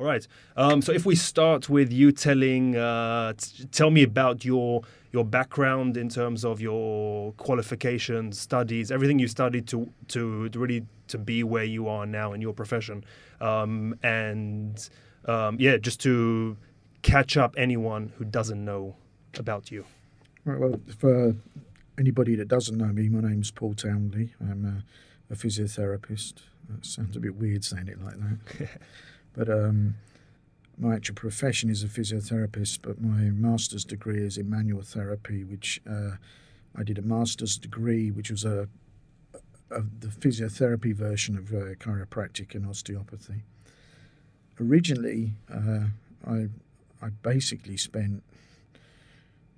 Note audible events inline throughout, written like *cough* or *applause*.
All right. Um, so if we start with you telling, uh, t- tell me about your your background in terms of your qualifications, studies, everything you studied to to, to really to be where you are now in your profession, um, and um, yeah, just to catch up anyone who doesn't know about you. Right, well, for anybody that doesn't know me, my name's Paul Townley. I'm a, a physiotherapist. That sounds a bit weird saying it like that. *laughs* but um, my actual profession is a physiotherapist, but my master's degree is in manual therapy, which uh, I did a master's degree, which was a, a the physiotherapy version of uh, chiropractic and osteopathy. Originally, uh, I I basically spent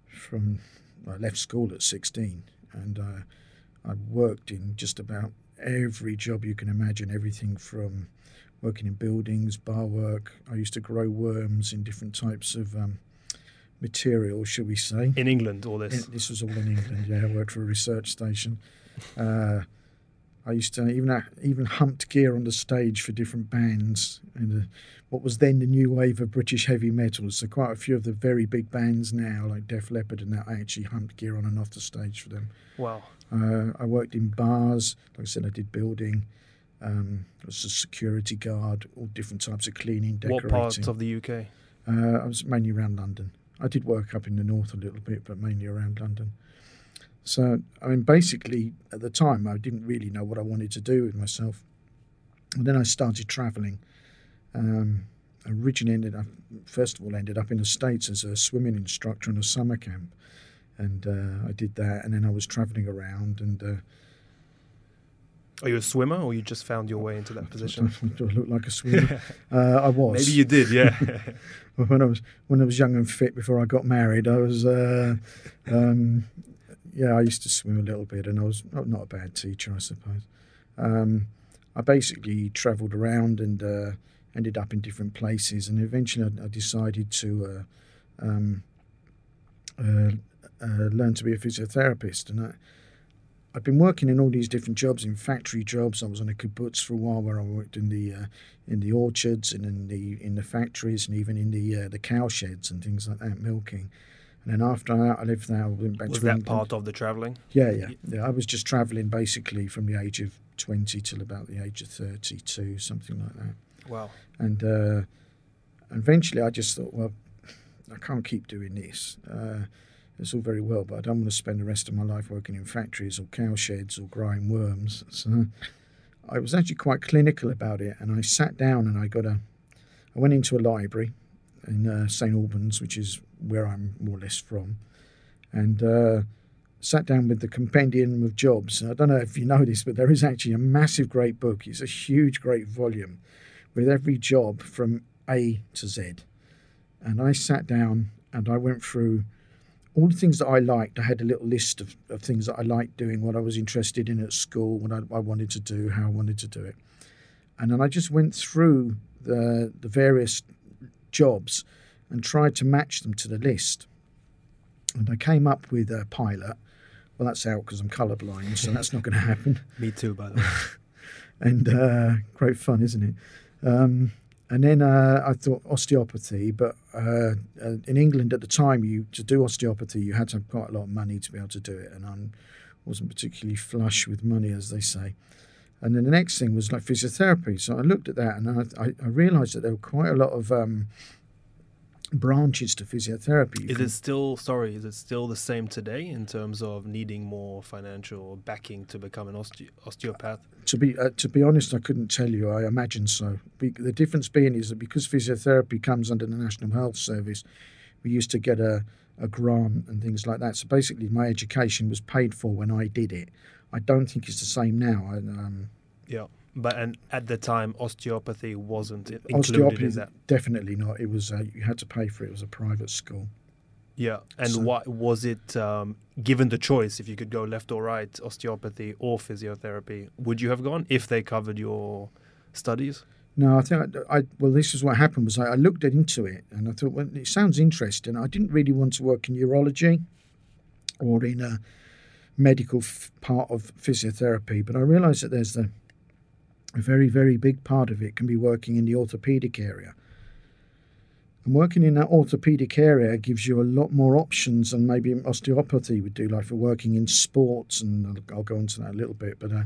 from I left school at 16 and uh, I worked in just about every job you can imagine, everything from working in buildings, bar work. I used to grow worms in different types of um, material, shall we say. In England, all this? In, this was all in England, yeah. I worked for a research station. Uh, I used to even even humped gear on the stage for different bands and uh, what was then the new wave of British heavy metal. So quite a few of the very big bands now, like Def Leppard and that, I actually humped gear on and off the stage for them. Wow. Uh, I worked in bars. Like I said, I did building. Um, was a security guard, all different types of cleaning, decorating. What parts of the UK? Uh, I was mainly around London. I did work up in the north a little bit, but mainly around London. So, I mean, basically, at the time, I didn't really know what I wanted to do with myself. And then I started traveling. Um, originally ended up, first of all, ended up in the States as a swimming instructor in a summer camp. And uh, I did that, and then I was traveling around. And uh, are you a swimmer, or you just found your way into that *laughs* position? *laughs* Do I look like a swimmer? *laughs* uh, I was. Maybe you did, yeah. when I was when I was young and fit before I got married, I was uh, um, yeah, I used to swim a little bit, and I was not, not a bad teacher, I suppose. Um, I basically travelled around and uh, ended up in different places, and eventually I, I decided to uh, um, uh, uh learn to be a physiotherapist. And I, I've been working in all these different jobs, in factory jobs. I was on a kibbutz for a while, where I worked in the uh, in the orchards and in the in the factories, and even in the uh, the cow sheds and things like that, milking. And then after that, I lived there. I went back was to that England. part of the travelling? Yeah, yeah, yeah. I was just travelling basically from the age of 20 till about the age of 32, something like that. Wow. And uh, eventually I just thought, well, I can't keep doing this. Uh, it's all very well, but I don't want to spend the rest of my life working in factories or cow sheds or growing worms. So I was actually quite clinical about it, and I sat down and I got a. I went into a library in uh, St Albans, which is where I'm more or less from, and uh, sat down with the Compendium of Jobs. And I don't know if you know this, but there is actually a massive, great book. It's a huge, great volume with every job from A to Z. And I sat down and I went through all the things that I liked. I had a little list of, of things that I liked doing, what I was interested in at school, what I, I wanted to do, how I wanted to do it. And then I just went through the, the various jobs and tried to match them to the list. And I came up with a pilot. Well, that's out because I'm colourblind, so that's not going *laughs* to happen. *laughs* Me too, by the way. *laughs* and uh, great fun, isn't it? Um, and then uh, I thought osteopathy, but uh, uh in England at the time, you to do osteopathy, you had to have quite a lot of money to be able to do it, and I wasn't particularly flush with money, as they say. And then the next thing was like physiotherapy. So I looked at that, and I, I, realised that there were quite a lot of um, branches to physiotherapy. Is it still sorry? Is it still the same today in terms of needing more financial backing to become an oste- osteopath? To be uh, to be honest, I couldn't tell you. I imagine so. Be- the difference being is that because physiotherapy comes under the National Health Service, we used to get a a grant and things like that. So basically, my education was paid for when I did it. I don't think it's the same now. I, um, yeah. But and at the time, osteopathy wasn't included osteopathy, in that. Definitely not. It was uh, you had to pay for it. It was a private school. Yeah, and so, what was it? Um, given the choice, if you could go left or right, osteopathy or physiotherapy, would you have gone if they covered your studies? No, I think I, I well, this is what happened. Was I, I looked into it and I thought, well, it sounds interesting. I didn't really want to work in urology or in a medical f- part of physiotherapy, but I realised that there's the a very, very big part of it can be working in the orthopedic area. And working in that orthopedic area gives you a lot more options than maybe osteopathy would do, like for working in sports. And I'll, go into that a little bit, but uh,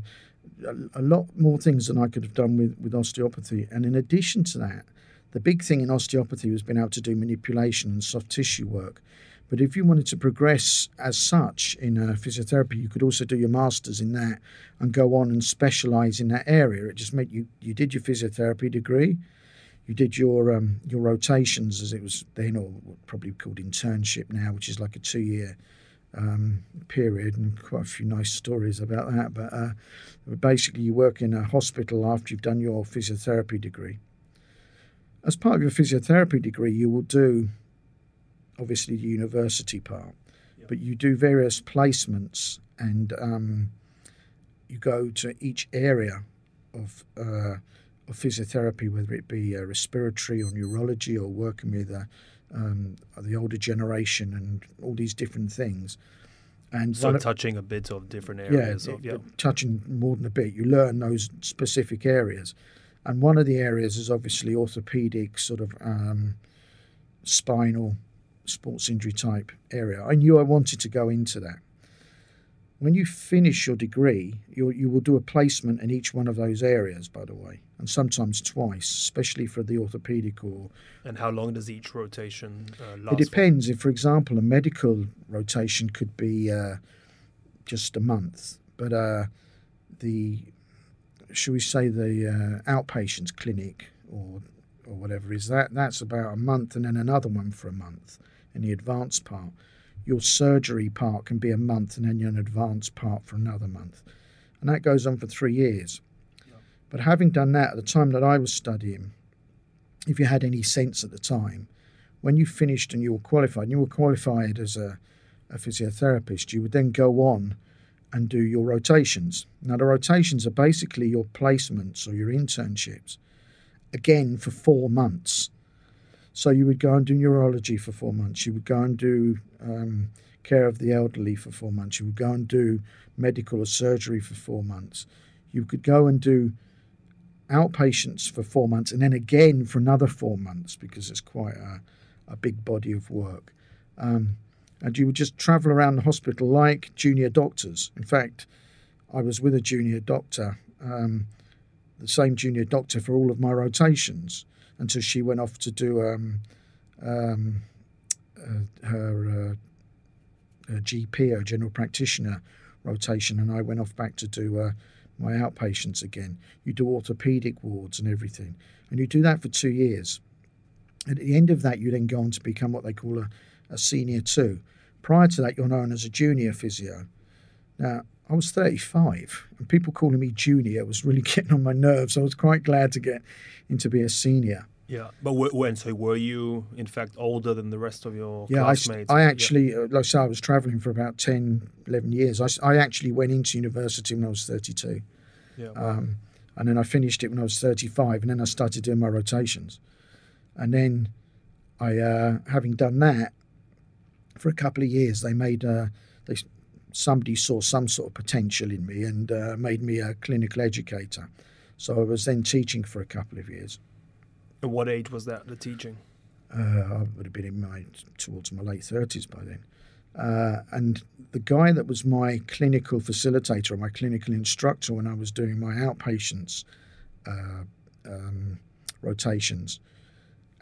a, a, lot more things than I could have done with, with osteopathy. And in addition to that, the big thing in osteopathy was being able to do manipulation and soft tissue work. But if you wanted to progress as such in uh, physiotherapy, you could also do your masters in that and go on and specialize in that area. It just meant you you did your physiotherapy degree, you did your um, your rotations as it was then, or probably called internship now, which is like a two year um, period, and quite a few nice stories about that. But uh, basically, you work in a hospital after you've done your physiotherapy degree. As part of your physiotherapy degree, you will do obviously the university part, yep. but you do various placements and um, you go to each area of, uh, of physiotherapy, whether it be uh, respiratory or neurology or working with uh, um, the older generation and all these different things. And so touching a bit of different areas. Yeah, of, yeah, touching more than a bit. You learn those specific areas. And one of the areas is obviously orthopedic, sort of um, spinal sports injury type area. I knew I wanted to go into that. When you finish your degree, you you will do a placement in each one of those areas, by the way, and sometimes twice, especially for the orthopedic or. And how long does each rotation uh, last? It depends. For? If, for example, a medical rotation could be uh, just a month, but uh, the, should we say, the uh, outpatients clinic or or whatever is that that's about a month, and then another one for a month in the advanced part. Your surgery part can be a month, and then you're an advanced part for another month. And that goes on for three years. But having done that at the time that I was studying, if you had any sense at the time, when you finished and you were qualified, and you were qualified as a, a physiotherapist, you would then go on and do your rotations. Now, the rotations are basically your placements or your internships, again for four months. So you would go and do neurology for four months. You would go and do um, care of the elderly for four months. You would go and do medical or surgery for four months. You could go and do outpatients for four months and then again for another four months because it's quite a, a big body of work. Um, and you would just travel around the hospital like junior doctors. In fact, I was with a junior doctor, um, the same junior doctor for all of my rotations until she went off to do um, um, uh, her, uh, her, GP, her general practitioner rotation, and I went off back to do uh, my outpatients again. You do orthopedic wards and everything, and you do that for two years. At the end of that, you then go on to become what they call a, a senior two. Prior to that, you're known as a junior physio. Now, I was 35, and people calling me junior was really *laughs* getting on my nerves. I was quite glad to get into be a senior. Yeah, but when so were you in fact older than the rest of your yeah, classmates? I, I actually, yeah. Uh, like I said, I was travelling for about 10, 11 years. I, I actually went into university when I was 32. Yeah. Um, and then I finished it when I was 35, and then I started doing my rotations. And then I, uh, having done that for a couple of years, they made, uh, they somebody saw some sort of potential in me and uh, made me a clinical educator. So I was then teaching for a couple of years. At what age was that, the teaching? Uh, I would have been in my towards my late thirties by then. Uh, and the guy that was my clinical facilitator or my clinical instructor when I was doing my outpatients uh, um, rotations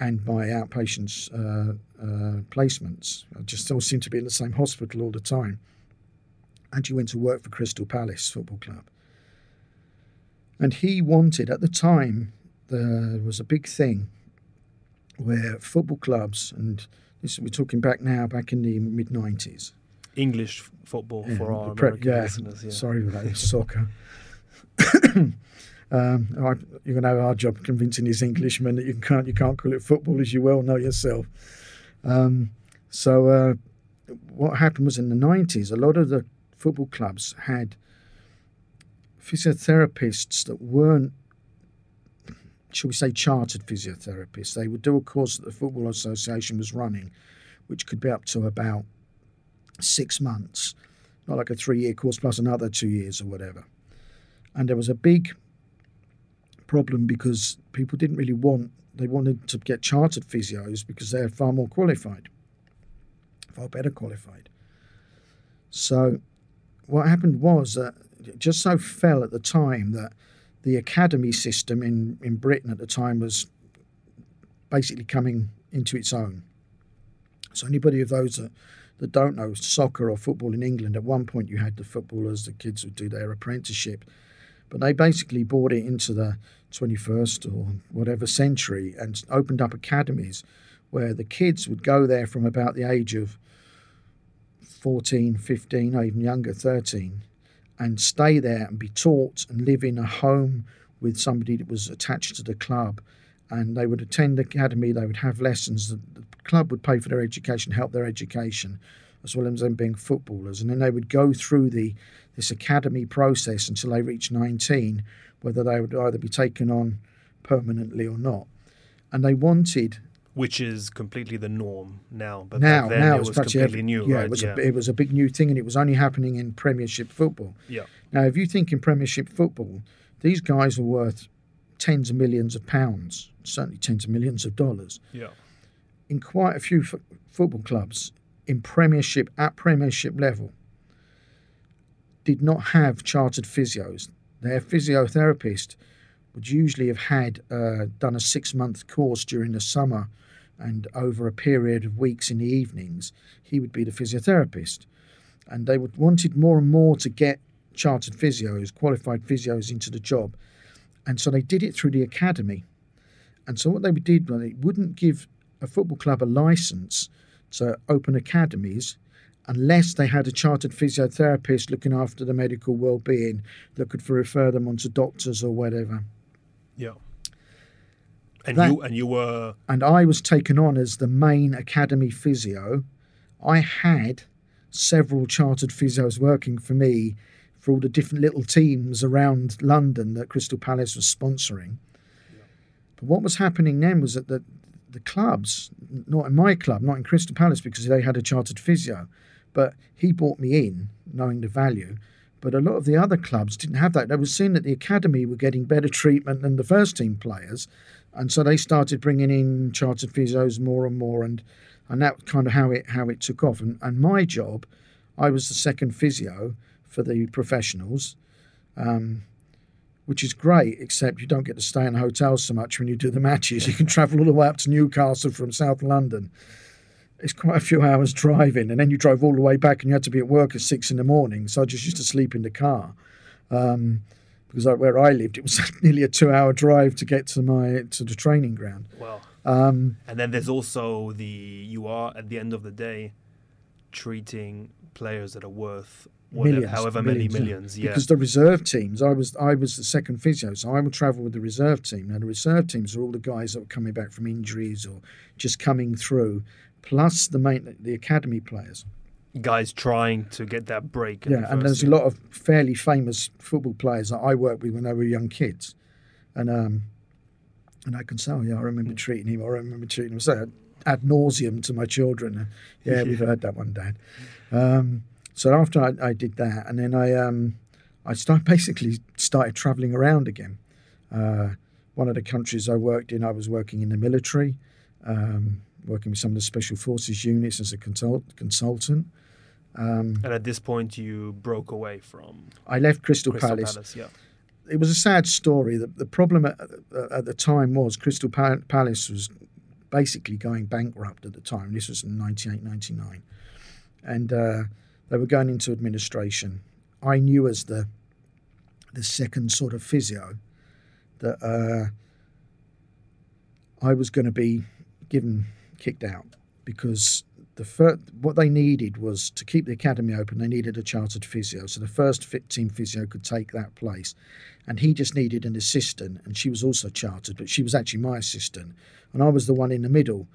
and my outpatients uh, uh, placements, I just all seemed to be in the same hospital all the time. Actually went to work for Crystal Palace Football Club. And he wanted, at the time, there was a big thing where football clubs, and this we're talking back now, back in the mid 90s. English football yeah, for our American yeah, listeners. Yeah. Sorry for that, soccer. *coughs* um, you're going to have a hard job convincing these Englishmen that you can't you can't call it football, as you well know yourself. Um, so uh, what happened was in the 90s, a lot of the football clubs had physiotherapists that weren't, shall we say, chartered physiotherapists. They would do a course that the Football Association was running, which could be up to about six months, not like a three year course plus another two years or whatever. And there was a big problem because people didn't really want they wanted to get chartered physios because they're far more qualified, far better qualified. So, what happened was that it just so fell at the time that the academy system in, in Britain at the time was basically coming into its own. So, anybody of those that, that don't know soccer or football in England, at one point you had the footballers, the kids would do their apprenticeship, but they basically brought it into the 21st or whatever century and opened up academies where the kids would go there from about the age of 14, 15, or even younger, 13, and stay there and be taught and live in a home with somebody that was attached to the club. And they would attend the academy, they would have lessons. The, the club would pay for their education, help their education, as well as them being footballers. And then they would go through the this academy process until they reached 19, whether they would either be taken on permanently or not. And they wanted which is completely the norm now. But now, then now it was completely every- new, Yeah, right? it was yeah. A, it was a big new thing, and it was only happening in Premiership football. yeah. Now, if you think in Premiership football, these guys are worth tens of millions of pounds, certainly tens of millions of dollars. Yeah. In quite a few f- football clubs in Premiership at Premiership level, did not have chartered physios. Their physiotherapist would usually have had uh, done a six-month course during the summer, and over a period of weeks in the evenings, he would be the physiotherapist. And they would wanted more and more to get chartered physios, qualified physios into the job. And so they did it through the academy. And so what they did was they wouldn't give a football club a license to open academies unless they had a chartered physiotherapist looking after the medical well-being that could refer them on to doctors or whatever. Yeah. And That- you and you were And I was taken on as the main academy physio. I had several chartered physios working for me for all the different little teams around London that Crystal Palace was sponsoring. But what was happening then was that the, the clubs, not in my club, not in Crystal Palace, because they had a chartered physio, but he brought me in knowing the value. But a lot of the other clubs didn't have that. They were seeing that the academy were getting better treatment than the first team players. And so they started bringing in chartered physios more and more. And, and that kind of how it, how it took off. And, and my job, I was the second physio for the professionals. Um, which is great, except you don't get to stay in hotels so much when you do the matches. You can travel all the way up to Newcastle from South London. It's quite a few hours driving, and then you drove all the way back, and you had to be at work at six in the morning. So I just used to sleep in the car, um, because like where I lived, it was *laughs* nearly a two-hour drive to get to my to the training ground. well. Um, And then there's also the you are at the end of the day treating players that are worth whatever, Millions, however millions, many yeah. millions. Yeah. because the reserve teams, I was I was the second physio, so I would travel with the reserve team. Now the reserve teams are all the guys that were coming back from injuries or just coming through, plus the main the academy players. Guys trying to get that break. Yeah, the and there's a lot of fairly famous football players that I worked with when they were young kids, and um, and I can say, oh, yeah, I remember Mm. treating him. I remember treating him. So ad nauseum to my children. Yeah, we've *laughs* heard that one, Dad. Um, so after I, I did that, and then I um, I start *laughs* basically started travelling around again. Uh, one of the countries I worked in, I was working in the military, um, working with some of the special forces units as a consult- consultant. Um, And at this point, you broke away from I left Crystal, Crystal Palace. Palace. Yeah. It was a sad story. The, the problem at, at the time was Crystal Palace was basically going bankrupt at the time. This was in 98, 99. And uh, they were going into administration. I knew as the the second sort of physio that uh, I was going to be given kicked out because the fir- what they needed was to keep the academy open. They needed a chartered physio, so the first fit team physio could take that place, and he just needed an assistant, and she was also chartered, but she was actually my assistant, and I was the one in the middle,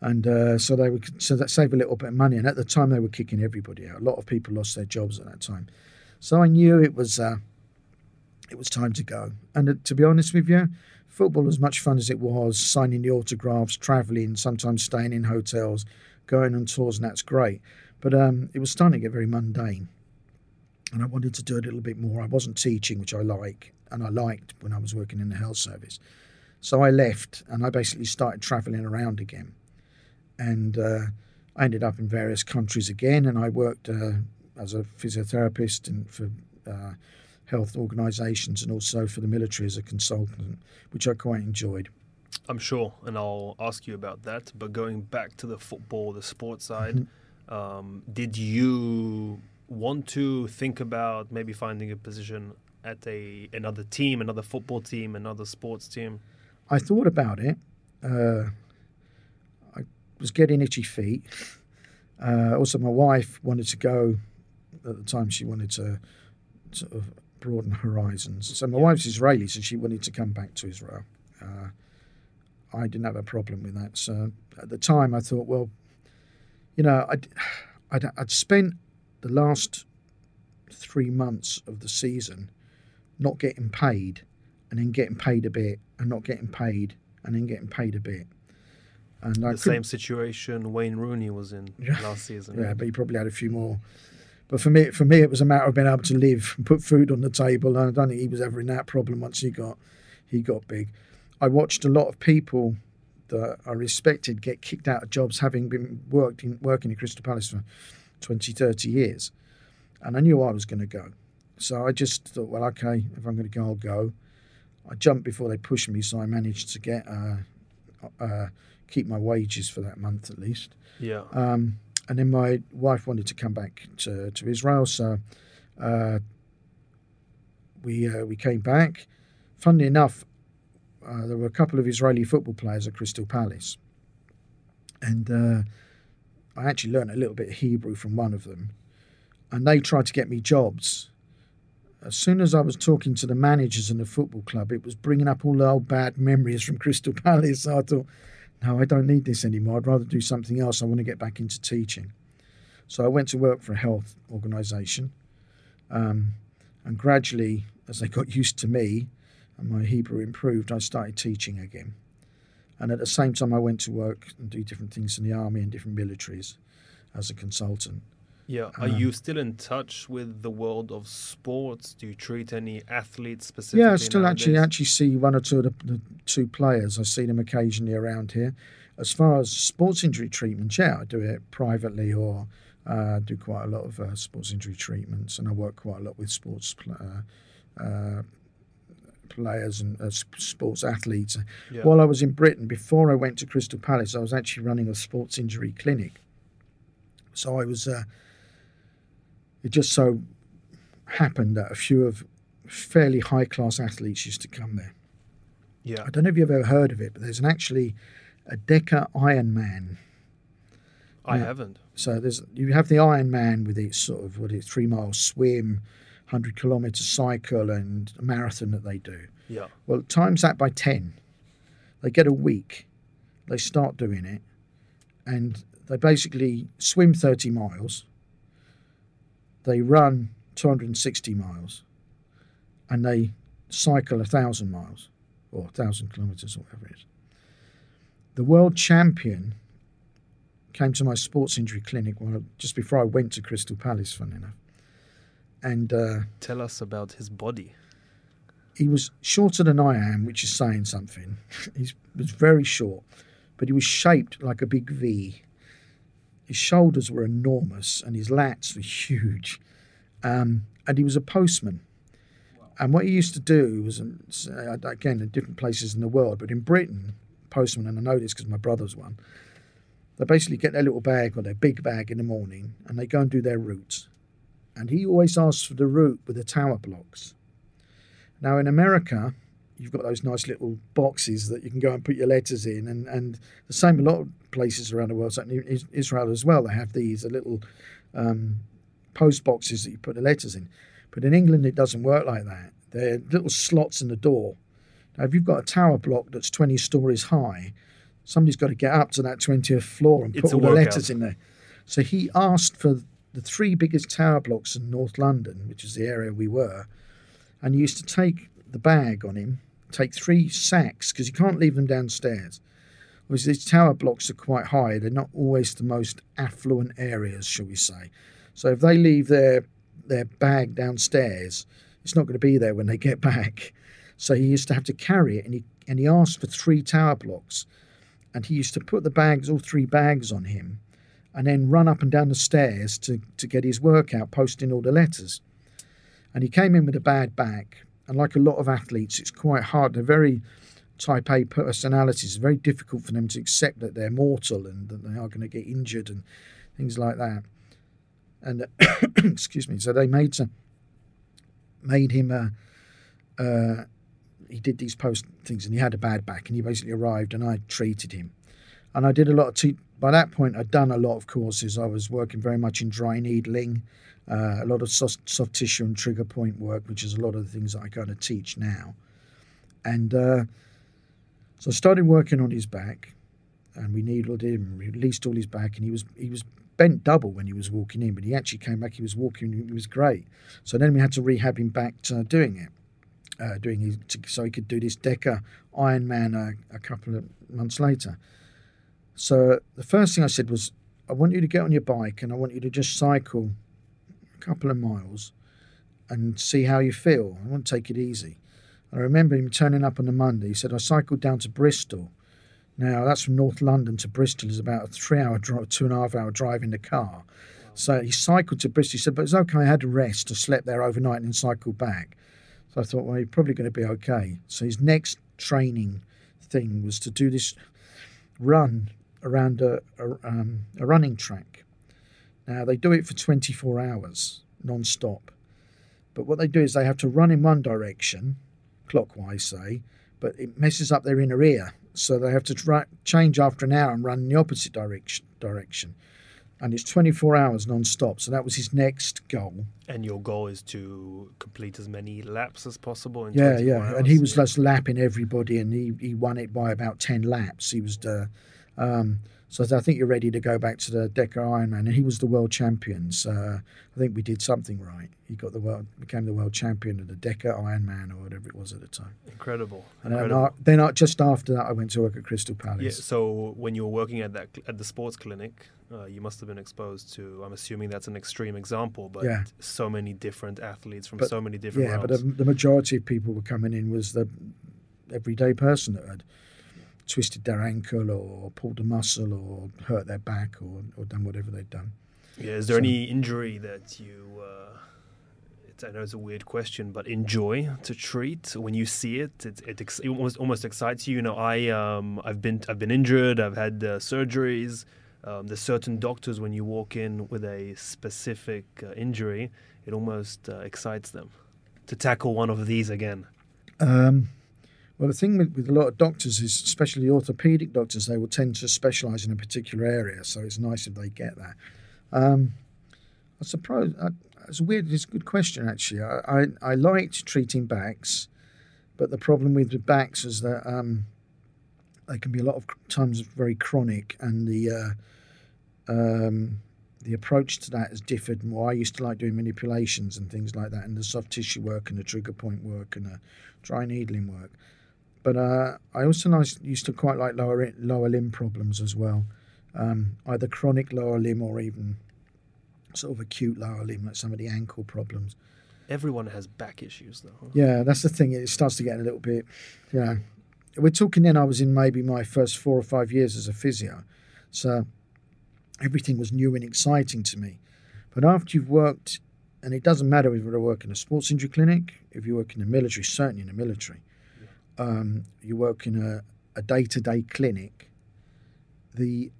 and uh, so they would so that saved a little bit of money. And at the time, they were kicking everybody out. A lot of people lost their jobs at that time, so I knew it was uh, it was time to go. And uh, to be honest with you. Football, as much fun as it was, signing the autographs, travelling, sometimes staying in hotels, going on tours, and that's great. But um, it was starting to get very mundane, and I wanted to do a little bit more. I wasn't teaching, which I like, and I liked when I was working in the health service. So I left and I basically started traveling around again. And uh, I ended up in various countries again and I worked uh, as a physiotherapist and for uh, health organisations and also for the military as a consultant, which I quite enjoyed. I'm sure, and I'll ask you about that. But going back to the football, the sports side, mm-hmm. um, did you want to think about maybe finding a position at a another team, another football team, another sports team? I thought about it. Uh, I was getting itchy feet. Uh, also, my wife wanted to go. At the time, she wanted to sort of broaden horizons. So my yeah. wife's Israeli, so she wanted to come back to Israel. Uh, I didn't have a problem with that. So at the time, I thought, well, you know, I'd, I'd, I'd spent the last three months of the season not getting paid and then getting paid a bit and not getting paid and then getting paid a bit. And the same situation Wayne Rooney was in *laughs* yeah, last season. Yeah, but he probably had a few more. But for me, for me, it was a matter of being able to live and put food on the table. And I don't think he was ever in that problem once he got he got big. I watched a lot of people that I respected get kicked out of jobs having been worked in, working in Crystal Palace for 20, 30 years. And I knew I was going to go. So I just thought, well, okay, if I'm going to go, I'll go. I jumped before they pushed me, so I managed to get uh, uh, keep my wages for that month at least. Yeah. Um, and then my wife wanted to come back to, to Israel, so uh, we uh, we came back. Funnily enough, uh, there were a couple of Israeli football players at Crystal Palace, and uh, I actually learned a little bit of Hebrew from one of them, and they tried to get me jobs as soon as I was talking to the managers in the football club, it was bringing up all the old bad memories from *laughs* Crystal Palace. So I thought, no, I don't need this anymore. I'd rather do something else. I want to get back into teaching. So I went to work for a health organisation. Um, and gradually, as they got used to me and my Hebrew improved, I started teaching again. And at the same time, I went to work and do different things in the army and different militaries as a consultant. Yeah. Are um, you still in touch with the world of sports? Do you treat any athletes specifically? Yeah, I still nowadays? actually actually see one or two of the, the, two players. I see them occasionally around here. As far as sports injury treatment, yeah, I do it privately or uh, do quite a lot of uh, sports injury treatments, and I work quite a lot with sports. Uh, uh players and uh, sports athletes. Yeah. While I was in Britain, before I went to Crystal Palace, I was actually running a sports injury clinic. So I was uh, it just so happened that a few of fairly high class athletes used to come there. Yeah. I don't know if you've ever heard of it, but there's an actually a Deca Ironman. I now, haven't. So there's you have the Ironman with its sort of what is three mile swim, hundred kilometer cycle, and marathon that they do. Yeah. Well, times that by ten. They get a week. They start doing it, and they basically swim thirty miles they run 260 miles and they cycle a thousand miles or a thousand kilometers or whatever it is. The world champion came to my sports injury clinic just before I went to Crystal Palace, funny enough. And uh, tell us about his body. He was shorter than I am, which is saying something. *laughs* he was very short, but he was shaped like a big V. His shoulders were enormous and his lats were huge. Um, and he was a postman. And what he used to do was, um, again, in different places in the world, but in Britain, postmen, and I know this because my brother's one, they basically get their little bag or their big bag in the morning and they go and do their route. And he always asks for the route with the tower blocks. Now, in America, you've got those nice little boxes that you can go and put your letters in, and, and the same a lot of places around the world, certainly in Israel as well, they have these, little um, post boxes that you put the letters in. But in England, it doesn't work like that. They're little slots in the door. Now, if you've got a tower block that's 20 stories high, somebody's got to get up to that 20th floor and put all the letters in there. So he asked for the three biggest tower blocks in North London, which is the area we were, and he used to take the bag on him, take three sacks, because you can't leave them downstairs. Because these tower blocks are quite high, they're not always the most affluent areas, shall we say. So if they leave their their bag downstairs, it's not going to be there when they get back. So he used to have to carry it, and he and he asked for three tower blocks. And he used to put the bags, all three bags on him, and then run up and down the stairs to, to get his work out, posting all the letters. And he came in with a bad back. And like a lot of athletes, it's quite hard. They're very type A personalities. It's very difficult for them to accept that they're mortal and that they are going to get injured and things like that. And *coughs* excuse me. So they made some, made him a. Uh, he did these post things and he had a bad back and he basically arrived and I treated him. And I did a lot of, te- by that point, I'd done a lot of courses. I was working very much in dry needling, uh, a lot of soft, soft, tissue and trigger point work, which is a lot of the things that I kind of teach now. And uh, so I started working on his back and we needled him, released all his back, and he was he was bent double when he was walking in, but he actually came back. He was walking. He was great. So then we had to rehab him back to doing it uh, doing his, so he could do this Deca Ironman a, a couple of months later. So the first thing I said was, I want you to get on your bike and I want you to just cycle a couple of miles and see how you feel. I want to take it easy. And I remember him turning up on the Monday. He said, I cycled down to Bristol. Now, that's from North London to Bristol is about a three hour drive, two and a half hour drive in the car. So he cycled to Bristol. He said, but it's okay. I had to rest. I slept there overnight and then cycled back. So I thought, well, he's probably going to be okay. So his next training thing was to do this run around a, a, um, a running track. Now, they do it for 24 hours non stop. But what they do is they have to run in one direction, clockwise, say, but it messes up their inner ear. So they have to change after an hour and run in the opposite direction. direction and it's 24 hours non-stop so that was his next goal and your goal is to complete as many laps as possible in yeah yeah hours, and he was yeah. just lapping everybody and he, he won it by about 10 laps he was the um, so I think you're ready to go back to the Deca Ironman, and he was the world champion. So I think we did something right. He got the world, became the world champion of the Deca Ironman or whatever it was at the time. Incredible. And Incredible. Then, I, then I, just after that, I went to work at Crystal Palace. Yeah. So when you were working at that at the sports clinic, uh, you must have been exposed to. I'm assuming that's an extreme example, but yeah. so many different athletes from but, so many different. Yeah, realms. but the, the majority of people were coming in was the everyday person that had twisted their ankle or pulled a muscle or hurt their back or, or done whatever they'd done. Yeah, is there so, any injury that you, uh, I know it's a weird question, but enjoy to treat when you see it? It, it, it almost, almost excites you. You know, I, um, I've, been, I've been injured, I've had uh, surgeries. Um, there's certain doctors, when you walk in with a specific uh, injury, it almost uh, excites them to tackle one of these again. Um, well, the thing with, with a lot of doctors is, especially orthopedic doctors, they will tend to specialise in a particular area. So it's nice if they get that. Um, I suppose I, it's weird. It's a good question actually. I, I, I liked treating backs, but the problem with the backs is that um, they can be a lot of times very chronic, and the uh, um, the approach to that has differed more. I used to like doing manipulations and things like that, and the soft tissue work and the trigger point work and the dry needling work. But uh, I also nice, used to quite like lower lower limb problems as well, um, either chronic lower limb or even sort of acute lower limb, like some of the ankle problems. Everyone has back issues, though. Yeah, that's the thing. It starts to get a little bit, you know. We're talking then. I was in maybe my first four or five years as a physio, so everything was new and exciting to me. But after you've worked, and it doesn't matter if you work in a sports injury clinic, if you work in the military, certainly in the military, um, you work in a, a day-to-day clinic, the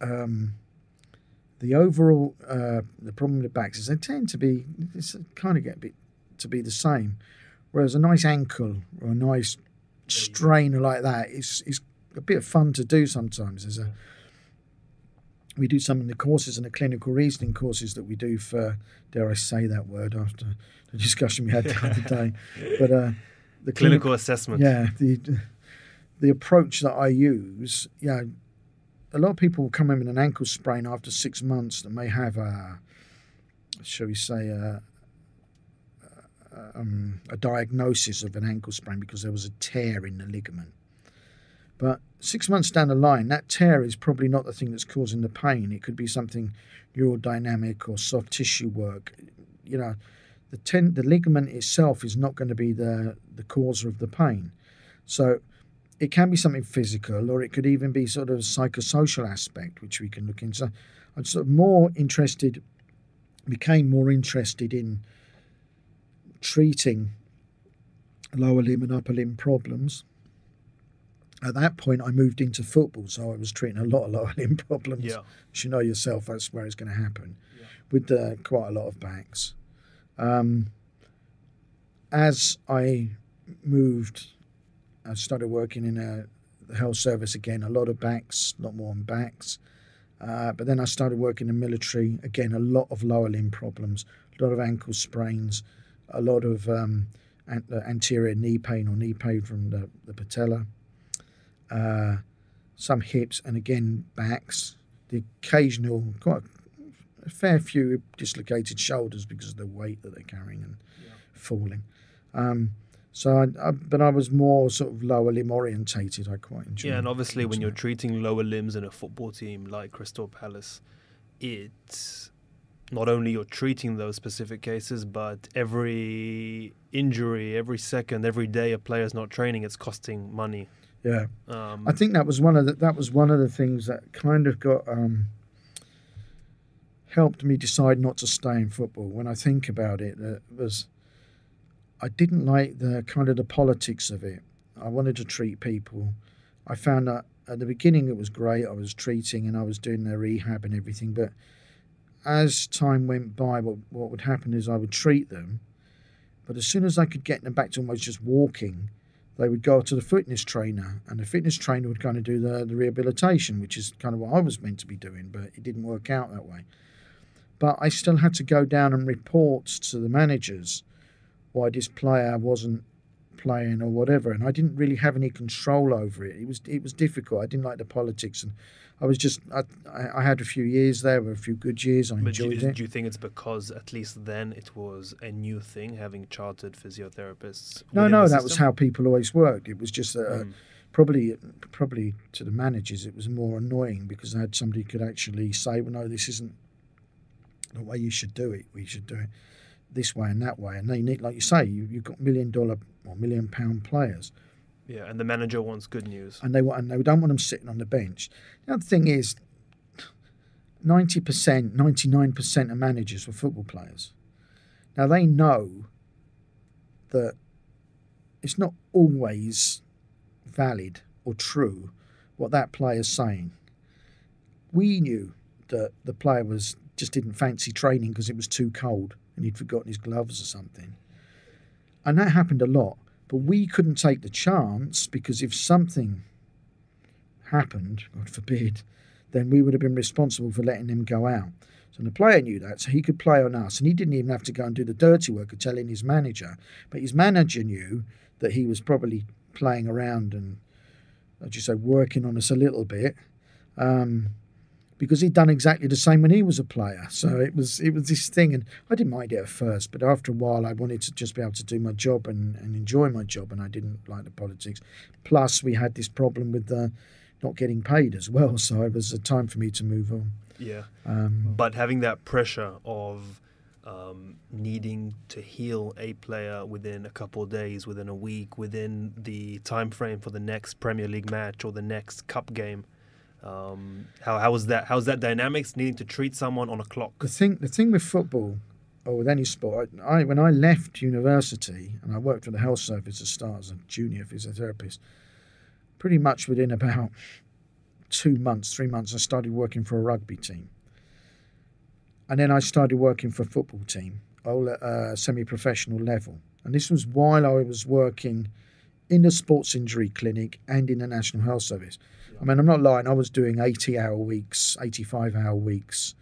um, the overall uh, the problem with the backs is they tend to be it's kind of get a bit to be the same, whereas a nice ankle or a nice strainer like that is is a bit of fun to do sometimes. There's a we do some of the courses and the clinical reasoning courses that we do for dare I say that word after the discussion we had the other *laughs* day, but. Uh, the clinical assessment. Yeah, the the approach that I use. Yeah, a lot of people come in with an ankle sprain after six months that may have a, shall we say, a, um, a diagnosis of an ankle sprain because there was a tear in the ligament. But six months down the line, that tear is probably not the thing that's causing the pain. It could be something neurodynamic or soft tissue work. You know, the, ten, the ligament itself is not going to be the, the cause of the pain. So it can be something physical, or it could even be sort of a psychosocial aspect, which we can look into. I'm sort of more interested, became more interested in treating lower limb and upper limb problems. At that point, I moved into football, so I was treating a lot of *laughs* lower limb problems. Yeah. As you know yourself, that's where it's going to happen, Yeah. with uh, quite a lot of backs. Um, as I moved, I started working in a health service again. A lot of backs, a lot more on backs. Uh, but then I started working in the military again. A lot of lower limb problems, a lot of ankle sprains, a lot of um, an- uh, anterior knee pain or knee pain from the, the patella, uh, some hips, and again backs. The occasional, quite a fair few dislocated shoulders because of the weight that they're carrying and Yeah. falling. Um, so, I, I, but I was more sort of lower limb orientated. I quite enjoyed. Yeah, and obviously when you're treating lower limbs in a football team like Crystal Palace, it's not only you're treating those specific cases, but every injury, every second, every day a player's not training, it's costing money. yeah. Um, I think that was one of the that was one of the things that kind of got um, helped me decide not to stay in football. When I think about it, it was I didn't like the kind of the politics of it. I wanted to treat people. I found that at the beginning it was great. I was treating and I was doing their rehab and everything, but as time went by, what what would happen is I would treat them, but as soon as I could get them back to almost just walking, they would go to the fitness trainer, and the fitness trainer would kind of do the, the rehabilitation, which is kind of what I was meant to be doing, but it didn't work out that way. But I still had to go down and report to the managers why this player wasn't playing or whatever, and I didn't really have any control over it. It was it was difficult. I didn't like the politics, and I was just I, I had a few years there, were a few good years. I but do enjoyed you, it. do you think it's because at least then it was a new thing, having chartered physiotherapists? No, no, that was how people always worked. It was just that, uh, Mm. probably probably to the managers it was more annoying because I had somebody who could actually say, well, no, this isn't the way you should do it. We should do it this way and that way. And they need, like you say, you, you've got million dollar or million pound players, Yeah, and the manager wants good news. and they want and they don't want them sitting on the bench. The other thing is, ninety percent, ninety nine percent of managers were football players. Now they know that it's not always valid or true what that player's saying. We knew that the player was just didn't fancy training because it was too cold and he'd forgotten his gloves or something. And that happened a lot. But we couldn't take the chance because if something happened, God forbid, then we would have been responsible for letting him go out. So the player knew that, so he could play on us, and he didn't even have to go and do the dirty work of telling his manager. But his manager knew that he was probably playing around and, as you say, working on us a little bit, um, because he'd done exactly the same when he was a player. So it was it was this thing, and I didn't mind it at first, but after a while, I wanted to just be able to do my job and, and enjoy my job, and I didn't like the politics. Plus, we had this problem with the not getting paid as well, *laughs* so it was a time for me to move on. Yeah. Um, But having that pressure of um, needing to heal a player within a couple of days, within a week, within the time frame for the next Premier League match or the next cup game, um, how how was that? How's that dynamics? Needing to treat someone on a clock. the thing the thing with football or with any sport, I when I left university and I worked for the health service to start as a junior physiotherapist, pretty much within about two months, three months, I started working for a rugby team, and then I started working for a football team, all at a semi-professional level, and this was while I was working in the sports injury clinic and in the National Health Service. I mean, I'm not lying. I was doing 80 hour weeks, 85 hour weeks.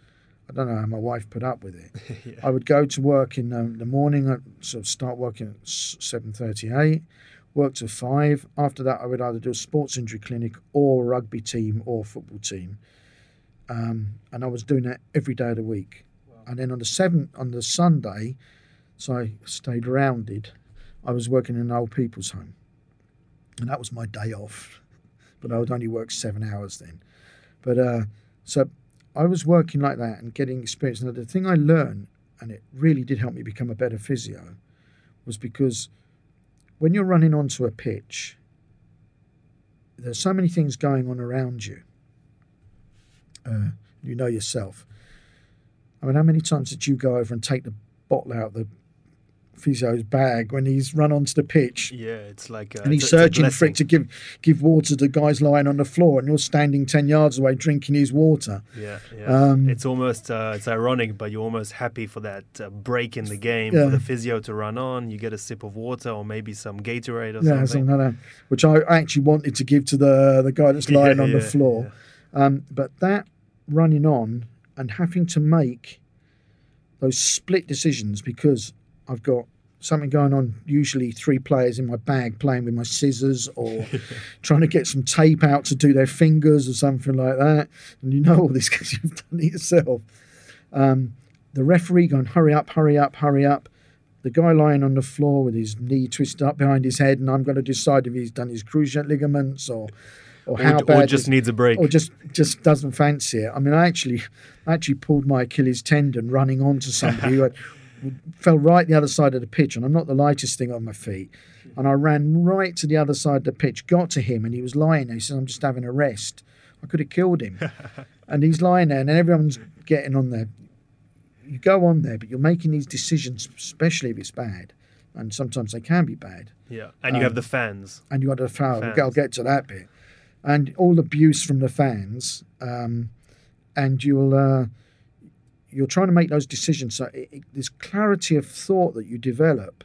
I don't know how my wife put up with it. *laughs* yeah. I would go to work in the, the morning, I'd sort of start working at seven thirty-eight, work till five. After that, I would either do a sports injury clinic or rugby team or football team, um, and I was doing that every day of the week. And then on the seventh, on the Sunday, so I stayed rounded. I was working in an old people's home, and that was my day off. But I would only work seven hours then. But uh, so I was working like that and getting experience. And the thing I learned, and it really did help me become a better physio, was because when you're running onto a pitch there's so many things going on around you. Uh, you know yourself. I mean, how many times did you go over and take the bottle out of the physio's bag when he's run onto the pitch? Yeah, it's like. Uh, and he's it's a- it's a searching for it to give give water to guys lying on the floor, and you're standing ten yards away drinking his water. Yeah, yeah. Um, it's almost uh, it's ironic, but you're almost happy for that uh, break in the game Yeah. for the physio to run on. You get a sip of water or maybe some Gatorade or yeah, something. something like that. Which I actually wanted to give to the the guy that's *laughs* lying Yeah, on the floor. Um, but that running on and having to make those split decisions because I've got something going on, usually three players in my bag playing with my scissors or *laughs* trying to get some tape out to do their fingers or something like that. And you know all this because *laughs* you've done it yourself. Um, the referee going, hurry up, hurry up, hurry up. The guy lying on the floor with his knee twisted up behind his head, and I'm going to decide if he's done his cruciate ligaments or, or, Or, how or bad just his- needs a break. or just just doesn't fancy it. I mean, I actually I actually pulled my Achilles tendon running onto somebody who had, fell right the other side of the pitch, and I'm not the lightest thing on my feet. And I ran right to the other side of the pitch, got to him, and he was lying there. He said, "I'm just having a rest." I could have killed him, *laughs* and he's lying there, and everyone's getting on there. You go on there, but you're making these decisions, especially if it's bad, and sometimes they can be bad yeah, and you have um, the fans. and you got a foul. Fans. I'll get to that bit, and all abuse from the fans, um, and you'll uh, you're trying to make those decisions. So it, it, this clarity of thought that you develop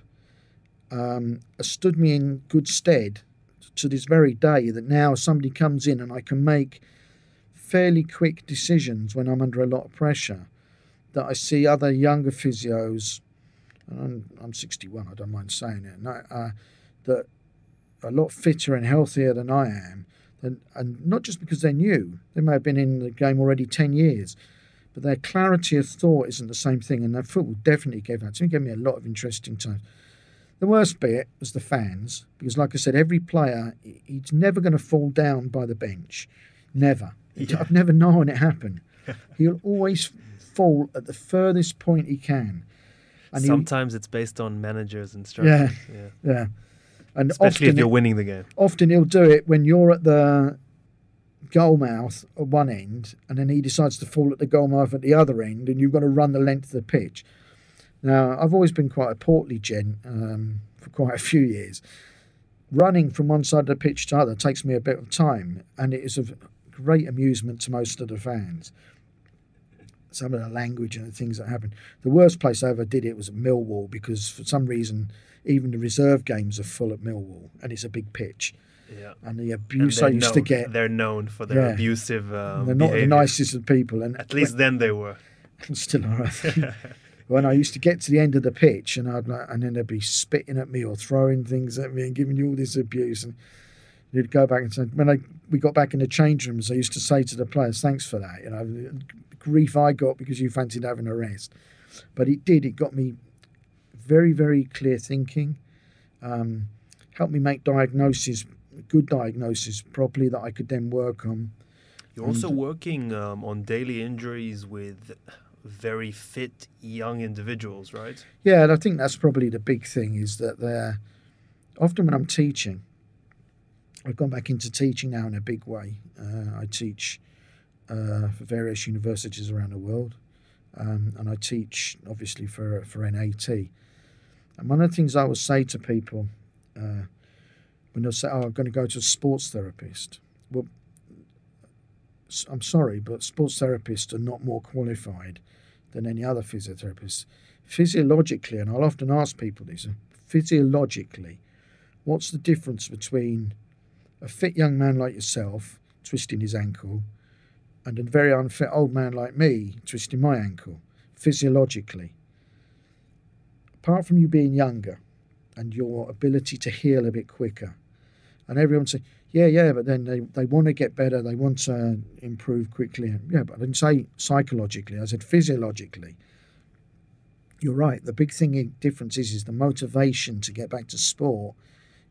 um, has stood me in good stead to this very day. That now somebody comes in and I can make fairly quick decisions when I'm under a lot of pressure. That I see other younger physios. and I'm, I'm 61. I don't mind saying it. No, uh, that a lot fitter and healthier than I am. And, and not just because they're new, they may have been in the game already 10 years, but their clarity of thought isn't the same thing. And that football definitely gave that to me, It gave me a lot of interesting times. The worst bit was the fans, because like I said, every player, he's never going to fall down by the bench. Never. Yeah. *laughs* I've never known it happen. *laughs* He'll always fall at the furthest point he can. And Sometimes it's based on managers and instructions. Yeah. yeah. And Especially if you're it- winning the game. often he'll do it when you're at the goal mouth at one end and then he decides to fall at the goal mouth at the other end and you've got to run the length of the pitch. Now, I've always been quite a portly gent um, for quite a few years. Running from one side of the pitch to the other takes me a bit of time and it is of great amusement to most of the fans. Some of the language and the things that happen. The worst place I ever did it was at Millwall because for some reason even the reserve games are full at Millwall and it's a big pitch Yeah. and the abuse they're I used to get. They're known for their Yeah. abusive um, They're not the nicest of people, and At least then they were. *laughs* still are. I *laughs* think. when I used to get to the end of the pitch, and I'd like, and then they'd be spitting at me or throwing things at me and giving you all this abuse, and you'd go back and say, when I we got back in the change rooms, I used to say to the players, "Thanks for that," you know, the grief I got because you fancied having a rest, but it did. It got me very, very clear thinking. Um, helped me make diagnoses, good diagnosis properly that I could then work on. You're also working um, on daily injuries with very fit young individuals, right? Yeah, and I think that's probably the big thing is that they're often when I'm teaching, I've gone back into teaching now in a big way. Uh, I teach uh, for various universities around the world, um, and I teach obviously for for NAT. And one of the things I will say to people uh, when they'll say, "Oh, I'm going to go to a sports therapist," well, I'm sorry, but sports therapists are not more qualified than any other physiotherapist physiologically, and I'll often ask people this physiologically, what's the difference between a fit young man like yourself twisting his ankle and a very unfit old man like me twisting my ankle? Physiologically. Apart from you being younger and your ability to heal a bit quicker, and everyone say, yeah, yeah, but then they, they want to get better, they want to improve quickly. Yeah, but I didn't say psychologically, I said physiologically you're right. The big thing difference is is the motivation to get back to sport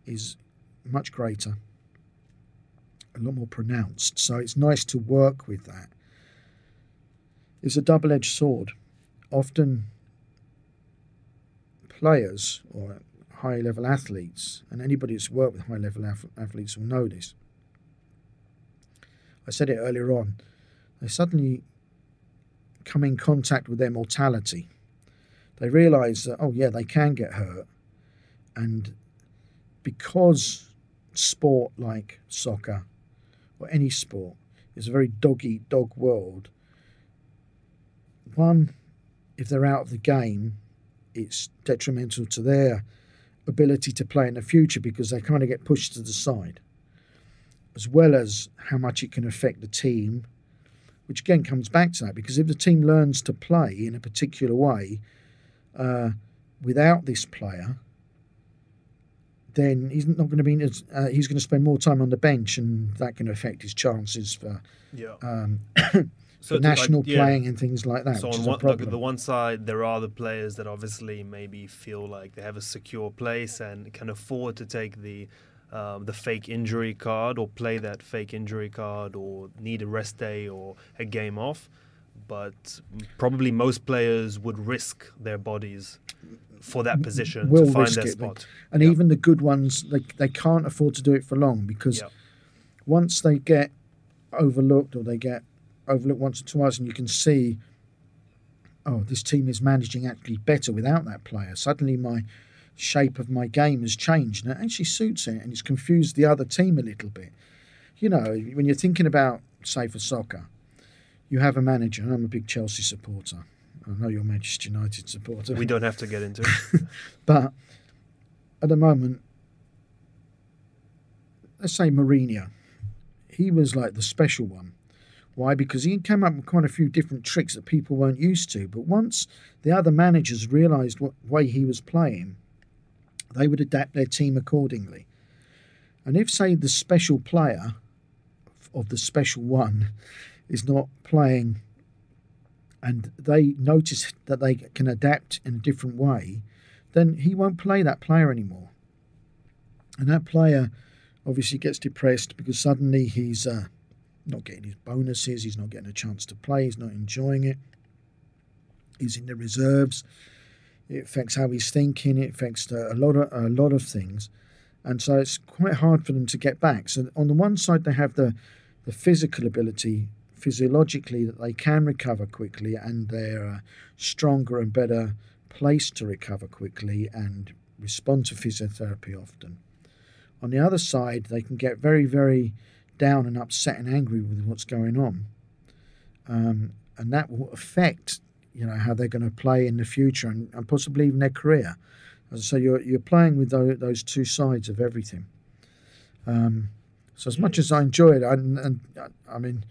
is much greater, a lot more pronounced. So it's nice to work with that. It's a double-edged sword. Often, players or high-level athletes, and anybody that's worked with high-level ath- athletes will know this. I said it earlier on, they suddenly come in contact with their mortality. They realise that, oh, yeah, they can get hurt. And because sport like soccer or any sport is a very dog eat dog world, one, if they're out of the game, it's detrimental to their ability to play in the future because they kind of get pushed to the side, as well as how much it can affect the team, which again comes back to that because if the team learns to play in a particular way uh, without this player, then he's not going to be. Uh, he's going to spend more time on the bench, and that can affect his chances for Yeah. um, *clears throat* So like, national yeah. playing and things like that. So on one, like, the one side, there are the players that obviously maybe feel like they have a secure place and can afford to take the um, the fake injury card or play that fake injury card or need a rest day or a game off. But probably most players would risk their bodies for that position will to find their it, spot. and Yeah. even the good ones, they they can't afford to do it for long because Yeah. once they get overlooked or they get overlooked once or twice, and you can see, oh, this team is managing actually better without that player. Suddenly, my shape of my game has changed, and it actually suits it, and it's confused the other team a little bit. You know, when you're thinking about, say, for soccer, you have a manager, and I'm a big Chelsea supporter. I know you're Manchester United supporter. We don't have to get into it. *laughs* But at the moment, let's say Mourinho, he was like the special one. Why? Because he came up with quite a few different tricks that people weren't used to. But once the other managers realised what way he was playing, they would adapt their team accordingly. And if, say, the special player of the special one *laughs* is not playing and they notice that they can adapt in a different way, then he won't play that player anymore. And that player obviously gets depressed because suddenly he's uh, not getting his bonuses, he's not getting a chance to play, he's not enjoying it. He's in the reserves. It affects how he's thinking. It affects a lot of a lot of things, and so it's quite hard for them to get back. So on the one side, they have the the physical ability, physiologically, that they can recover quickly, and they're stronger and better placed to recover quickly and respond to physiotherapy often. On the other side, they can get very, very down and upset and angry with what's going on, um, and that will affect you know how they're going to play in the future and, and possibly even their career. As I say, you're you're playing with those, those two sides of everything. Um, so as much as I enjoy it, and, and I mean,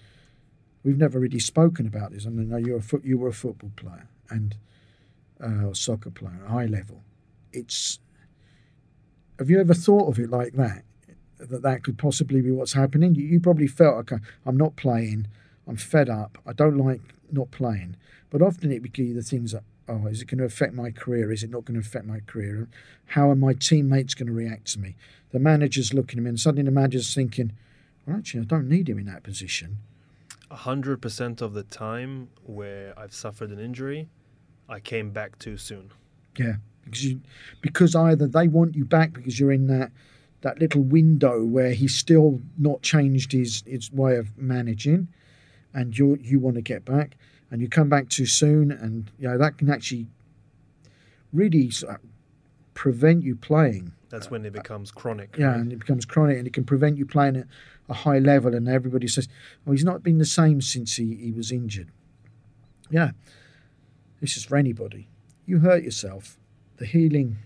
we've never really spoken about this. I mean, you're a foot, you were a football player and uh, a soccer player, at high level. It's have you ever thought of it like that? That that could possibly be what's happening. You, you probably felt, okay, I'm not playing. I'm fed up. I don't like not playing. But often it became the things that, oh, is it going to affect my career? Is it not going to affect my career? How are my teammates going to react to me? The manager's looking at me, and suddenly the manager's thinking, well, actually, I don't need him in that position. A hundred percent of the time where I've suffered an injury, I came back too soon. Yeah, because you, because either they want you back because you're in that that little window where he's still not changed his his way of managing, and you you want to get back, and you come back too soon, and you know that can actually really sort of uh, prevent you playing. That's when it becomes chronic. Yeah, right? and it becomes chronic, and it can prevent you playing at a high level. And everybody says, "Well, he's not been the same since he, he was injured." Yeah, this is for anybody. You hurt yourself. The healing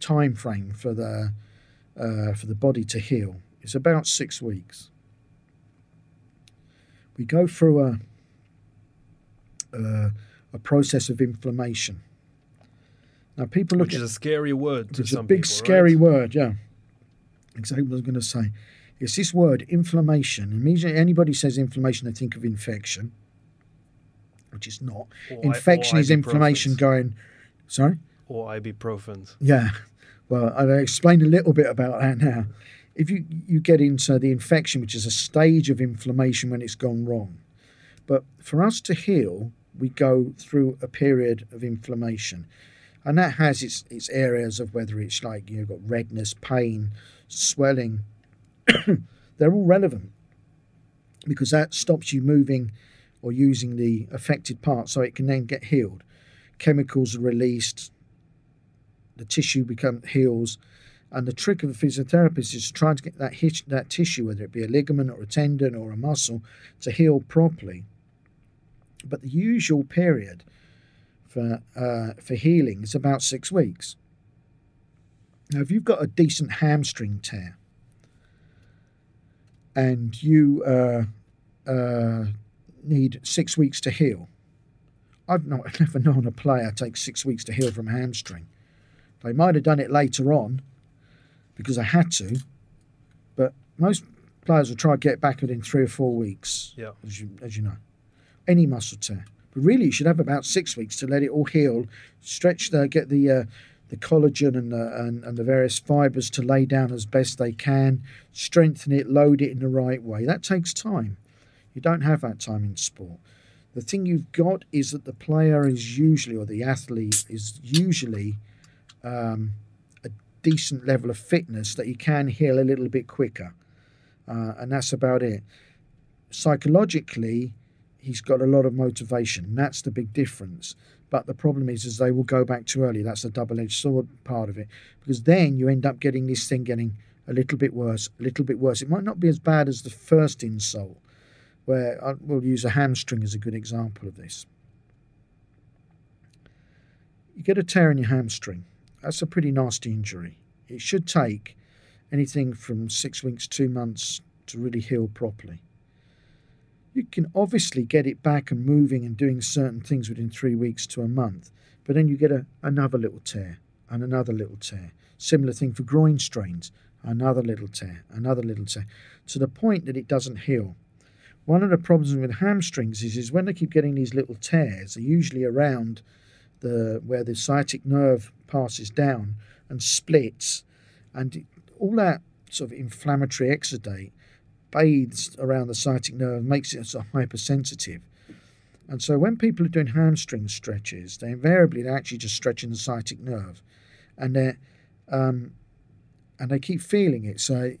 time frame for the uh, for the body to heal is about six weeks. We go through a a, a process of inflammation. Now, people look Which at is a scary word to it's a big, people, scary right? word, yeah. Exactly what I was going to say. It's this word, inflammation. Immediately, anybody says inflammation, they think of infection, which is not. Or infection or is inflammation going. Sorry? Or ibuprofens. Yeah. Well, I'll explain a little bit about that now. If you, you get into the infection, which is a stage of inflammation when it's gone wrong. But for us to heal, we go through a period of inflammation. And that has its, its areas of whether it's like you've got redness, pain, swelling. *coughs* They're all relevant. because that stops you moving or using the affected part so it can then get healed. Chemicals are released, the tissue becomes heals, and the trick of a physiotherapist is to try to get that that tissue, whether it be a ligament or a tendon or a muscle, to heal properly. But the usual period for uh, for healing is about six weeks. Now, if you've got a decent hamstring tear and you uh, uh, need six weeks to heal, I've not, *laughs* never known a player take six weeks to heal from a hamstring. They might have done it later on because they had to, but most players will try to get back within three or four weeks. Yeah. as you as you know, any muscle tear. But really, you should have about six weeks to let it all heal, stretch the get the uh, the collagen and the and, and the various fibers to lay down as best they can, strengthen it, load it in the right way. That takes time. You don't have that time in sport. The thing you've got is that the player is usually, or the athlete is usually, um, a decent level of fitness that you can heal a little bit quicker, uh, and that's about it. Psychologically, he's got a lot of motivation. That's the big difference. But the problem is, is they will go back too early. That's the double-edged sword part of it, because then you end up getting this thing getting a little bit worse, a little bit worse. It might not be as bad as the first insult, where I, we'll use a hamstring as a good example of this. You get a tear in your hamstring. That's a pretty nasty injury. It should take anything from six weeks, two months to really heal properly. You can obviously get it back and moving and doing certain things within three weeks to a month, but then you get a, another little tear and another little tear. Similar thing for groin strains, another little tear, another little tear, to the point that it doesn't heal. One of the problems with hamstrings is, is when they keep getting these little tears, they're usually around the where the sciatic nerve passes down and splits, and all that sort of inflammatory exudate bathes around the sciatic nerve, makes it so hypersensitive. And so when people are doing hamstring stretches, they invariably they're actually just stretching the sciatic nerve, and they um, and they keep feeling it. So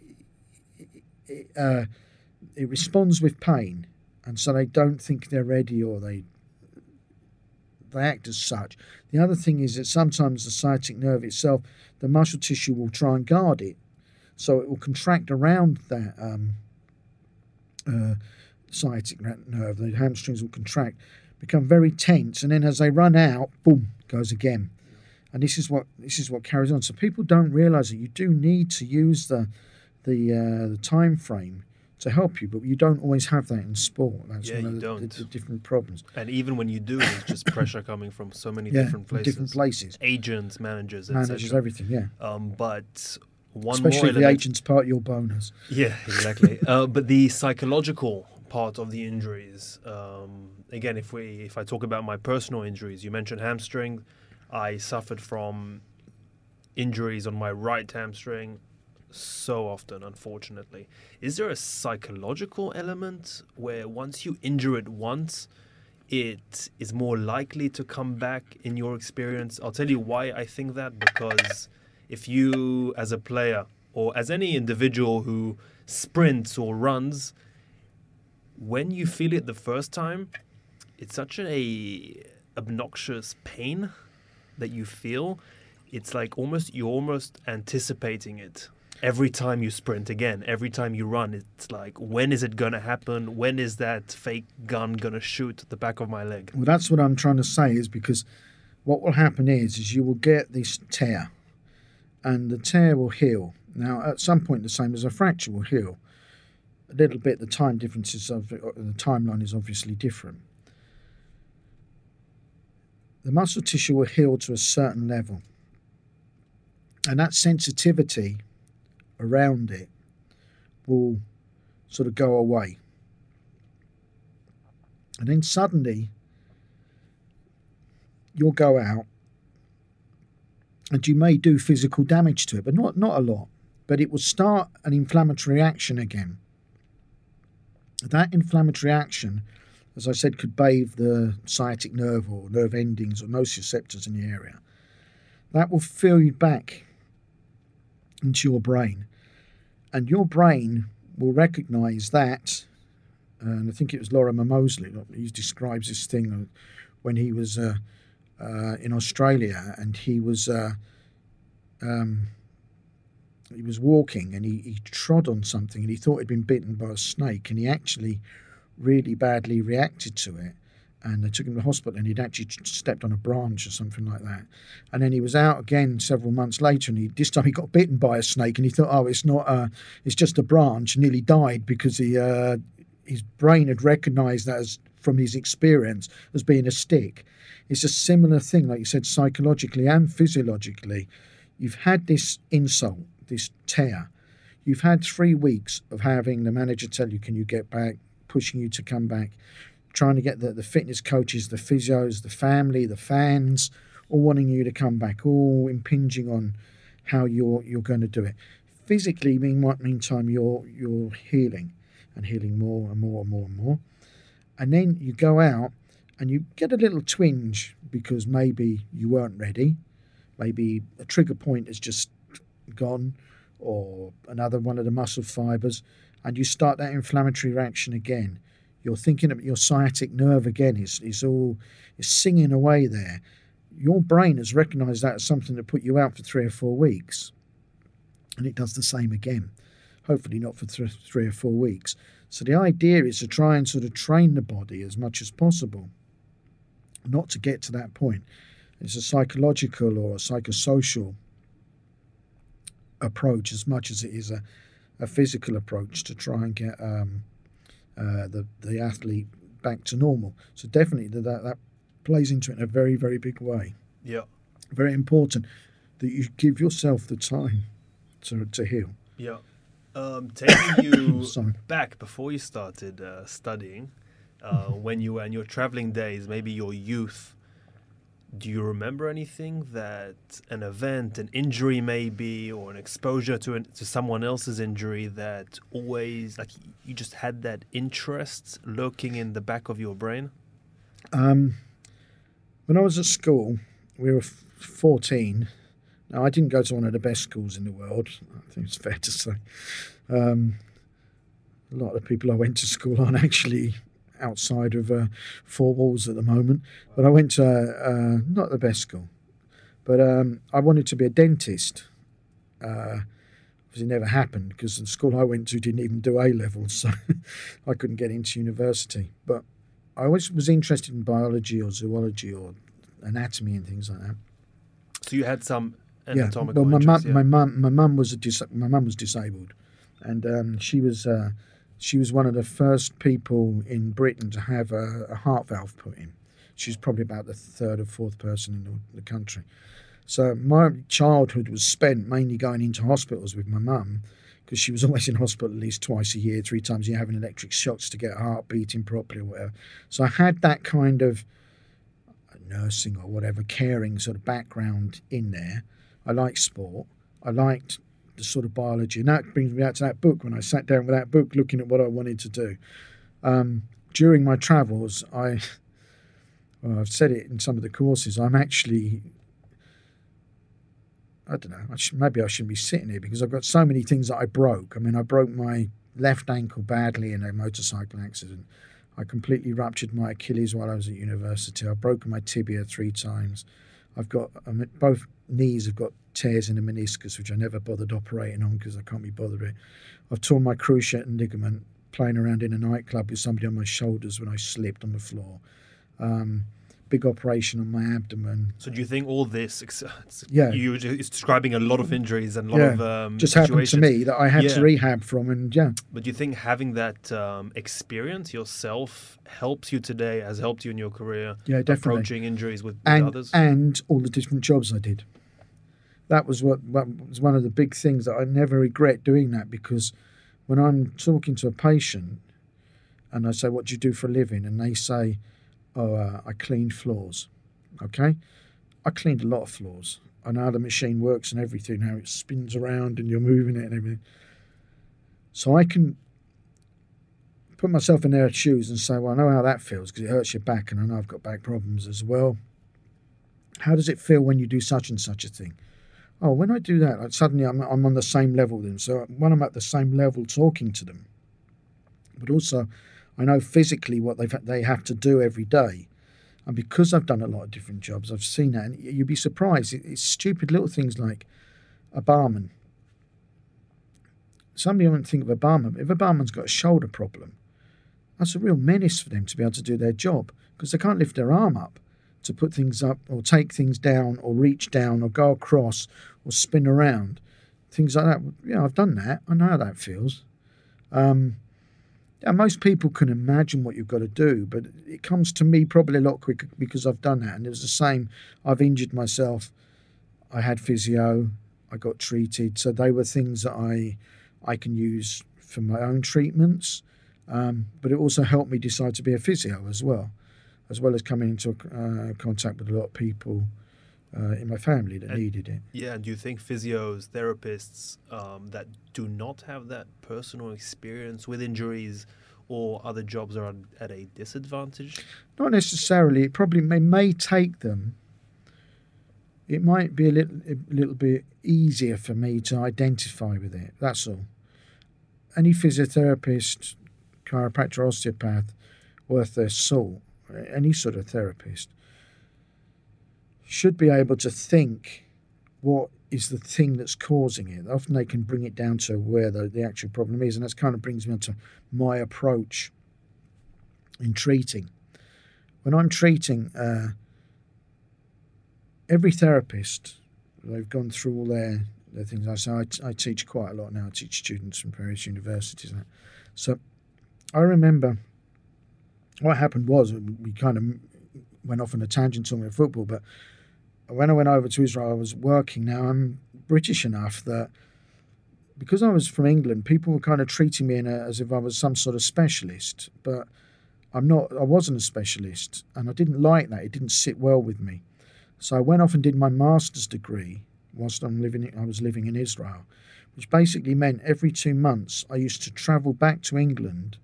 it, uh, it responds with pain, and so they don't think they're ready or they they act as such. The other thing is that sometimes the sciatic nerve itself, the muscle tissue will try and guard it, so it will contract around that um, uh, sciatic nerve. The hamstrings will contract, become very tense, and then as they run out, boom, goes again. And this is what this is what carries on. So people don't realise that you do need to use the the uh, the time frame to help you, but you don't always have that in sport. That's Yeah, one of you the, the- don't. the different problems. And even when you do, it's just *coughs* pressure coming from so many Yeah, different places. different places. Agents, managers, Manages etc. everything, yeah. Um, but one Especially the agent's part your bonus. Yeah, *laughs* exactly. uh, but the psychological part of the injuries, um, again, if we if I talk about my personal injuries, you mentioned hamstring. I suffered from injuries on my right hamstring so often, unfortunately. Is there a psychological element where once you injure it once, it is more likely to come back in your experience? I'll tell you why I think that because if you, as a player or as any individual who sprints or runs, when you feel it the first time, it's such a obnoxious pain that you feel. It's like almost you're almost anticipating it every time you sprint again. Every time you run, it's like when is it gonna happen? When is that fake gun gonna shoot the back of my leg? Well, that's what I'm trying to say is because what will happen is, is you will get this tear, and the tear will heal. Now, at some point, the same as a fracture will heal. A little bit, the time differences of uh, the timeline is obviously different. The muscle tissue will heal to a certain level, and that sensitivity around it will sort of go away. And then suddenly, you'll go out and you may do physical damage to it, but not, not a lot. But it will start an inflammatory action again. That inflammatory action, as I said, could bathe the sciatic nerve or nerve endings or nociceptors in the area. That will feed back into your brain. And your brain will recognize that and I think it was Lorimer Moseley. He describes this thing when he was uh, uh, in Australia, and he was uh, um, he was walking, and he, he trod on something, and he thought he'd been bitten by a snake, and he actually really badly reacted to it. And they took him to the hospital, and he'd actually stepped on a branch or something like that. And then he was out again several months later, and he, this time he got bitten by a snake, and he thought, "Oh, it's not, a, it's just a branch." And nearly died because he, uh, his brain had recognised that as from his experience as being a stick. It's a similar thing, like you said, psychologically and physiologically. You've had this insult, this tear. You've had three weeks of having the manager tell you, "Can you get back?" pushing you to come back, trying to get the, the fitness coaches, the physios, the family, the fans, all wanting you to come back, all impinging on how you're you're going to do it. Physically, meantime, you're you're healing and healing more and more and more and more, and then you go out and you get a little twinge because maybe you weren't ready, maybe a trigger point has just gone, or another one of the muscle fibers, and you start that inflammatory reaction again. You're thinking of your sciatic nerve again is is all is singing away there. Your brain has recognized that as something to put you out for three or four weeks, and it does the same again. Hopefully, not for th- three or four weeks. So the idea is to try and sort of train the body as much as possible, not to get to that point. It's a psychological or a psychosocial approach as much as it is a a physical approach to try and get um, uh, the the athlete back to normal. So definitely that that plays into it in a very very big way. Yeah, very important that you give yourself the time to to heal. Yeah, um, taking you *coughs* back before you started uh, studying, uh, when you were in your traveling days, maybe your youth do you remember anything that an event, an injury maybe, or an exposure to an, to someone else's injury that always like you just had that interest lurking in the back of your brain? Um, when I was at school, we were 14. Now I didn't go to one of the best schools in the world. I think it's fair to say. Um, a lot of people I went to school aren't *laughs* actually outside of uh, four walls at the moment. But I went to uh, not the best school, but um, I wanted to be a dentist. Uh, it never happened because the school I went to didn't even do A levels, *laughs* so I couldn't get into university. But I always was interested in biology or zoology or anatomy and things like that. So you had some anatomical yeah. Well, my mum, yeah. my mum, my mum was a dis- my mum was disabled, and um, she was uh, she was one of the first people in Britain to have a, a heart valve put in. She's probably about the third or fourth person in the, the country. So my childhood was spent mainly going into hospitals with my mum because she was *laughs* always in hospital at least twice a year, three times a year, having electric shocks to get her heart beating properly or whatever. So I had that kind of uh, nursing or whatever, caring sort of background in there. I liked sport. I liked the sort of biology. And that brings me out to that book when I sat down with that book looking at what I wanted to do. Um, during my travels, I, well, I've said it in some of the courses, I'm actually, I don't know, I should, maybe I shouldn't be sitting here because I've got so many things that I broke. I mean, I broke my left ankle badly in a motorcycle accident. I completely ruptured my Achilles while I was at university. I've broken my tibia three times. I've got um, both knees have got tears in the meniscus, which I never bothered operating on because I can't be bothered with. I've torn my cruciate ligament playing around in a nightclub with somebody on my shoulders when I slipped on the floor. Um, big operation on my abdomen. So do you think all this, yeah, you it's describing a lot of injuries and a lot yeah, of um, just happened to me that I had yeah. to rehab from, and yeah. But do you think having that um, experience yourself helps you today, has helped you in your career? Yeah, definitely. Approaching injuries with, with and, others, and all the different jobs I did that was what, what was one of the big things that I never regret doing that because when I'm talking to a patient and I say, "What do you do for a living?" and they say, "Oh, uh, I clean floors." Okay, I cleaned a lot of floors. I know how the machine works and everything, how it spins around and you're moving it and everything. So I can put myself in their shoes and say, "Well, I know how that feels because it hurts your back, and I know I've got back problems as well." How does it feel when you do such and such a thing? Oh, when I do that, like suddenly I'm, I'm on the same level them. So uh, when I'm at the same level talking to them, but also I know physically what they've they have to do every day, and because I've done a lot of different jobs, I've seen that, and you'd be surprised. It's stupid little things like a barman. Somebody won't think of a barman. If a barman's got a shoulder problem, that's a real menace for them to be able to do their job because they can't lift their arm up to put things up or take things down or reach down or go across or spin around. Things like that. Yeah, I've done that. I know how that feels. Um, yeah, most people can imagine what you've got to do, but it comes to me probably a lot quicker because I've done that. And it was the same. I've injured myself. I had physio. I got treated. So they were things that I I can use for my own treatments. Um, but it also helped me decide to be a physio as well, as well as coming into uh, contact with a lot of people uh, in my family that And- needed it. Yeah, and do you think physios, therapists um, that do not have that personal experience with injuries or other jobs are at a disadvantage? Not necessarily. It probably may, may take them. It might be a little a little bit easier for me to identify with it. That's all. Any physiotherapist, chiropractor, osteopath, worth their salt, any sort of therapist, should be able to think what is the thing that's causing it. Often they can bring it down to where the, the actual problem is, and that kind of brings me on to my approach in treating when I'm treating uh, every therapist, they've gone through all their, their things. I say I, I teach quite a lot now. I teach students from various universities. So I remember what happened was we kind of went off on a tangent talking about football, but when I went over to Israel, I was working. Now I'm British enough that because I was from England, people were kind of treating me in a, as if I was some sort of specialist, but I'm not. I wasn't a specialist, and I didn't like that. It didn't sit well with me. So I went off and did my master's degree whilst I'm living. I was living in Israel, which basically meant every two months I used to travel back to England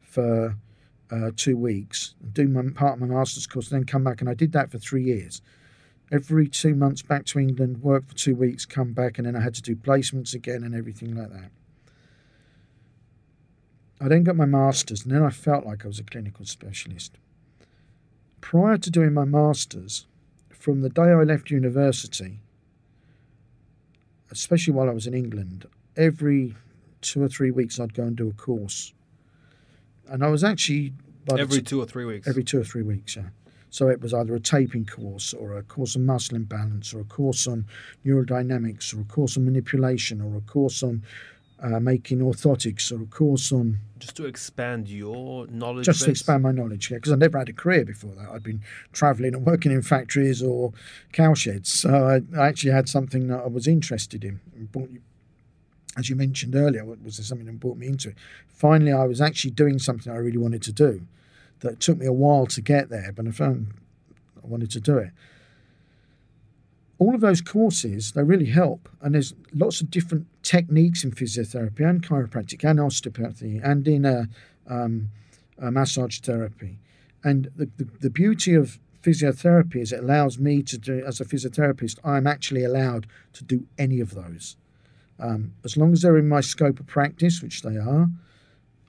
for uh, two weeks, do my part of my master's course, then come back, and I did that for three years. Every two months back to England, work for two weeks, come back, and then I had to do placements again and everything like that. I then got my master's, and then I felt like I was a clinical specialist. Prior to doing my master's, from the day I left university, especially while I was in England, every two or three weeks I'd go and do a course. And I was actually Every t- two or three weeks. every two or three weeks, yeah. So it was either a taping course or a course on muscle imbalance or a course on neurodynamics or a course on manipulation or a course on uh, making orthotics or a course on just to expand your knowledge. just to expand my knowledge, yeah, because I never had a career before that. I'd been travelling and working in factories or cowsheds, so I, I actually had something that I was interested in. brought As you mentioned earlier, was there something that brought me into it? Finally, I was actually doing something I really wanted to do. That took me a while to get there, but I found I wanted to do it. All of those courses, they really help. And there's lots of different techniques in physiotherapy and chiropractic and osteopathy and in a, um, uh, massage therapy. And the, the, the beauty of physiotherapy is it allows me to do, as a physiotherapist, I'm actually allowed to do any of those. Um, as long as they're in my scope of practice, which they are,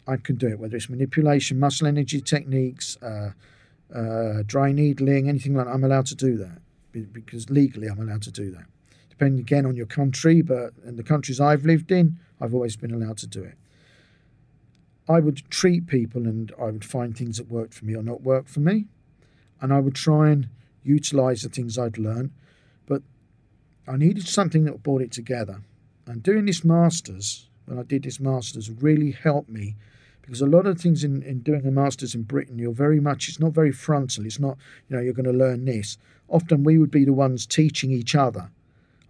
I can do it, whether it's manipulation, muscle energy techniques, uh, uh, dry needling, anything like that. I'm allowed to do that because legally I'm allowed to do that. Depending again on your country, but in the countries I've lived in, I've always been allowed to do it. I would treat people and I would find things that worked for me or not work for me. And I would try and utilize the things I'd learned. But I needed something that brought it together. And doing this master's, when I did this master's, really helped me because a lot of things in, in doing a master's in Britain, you're very much, it's not very frontal. It's not, you know, you're going to learn this. Often we would be the ones teaching each other.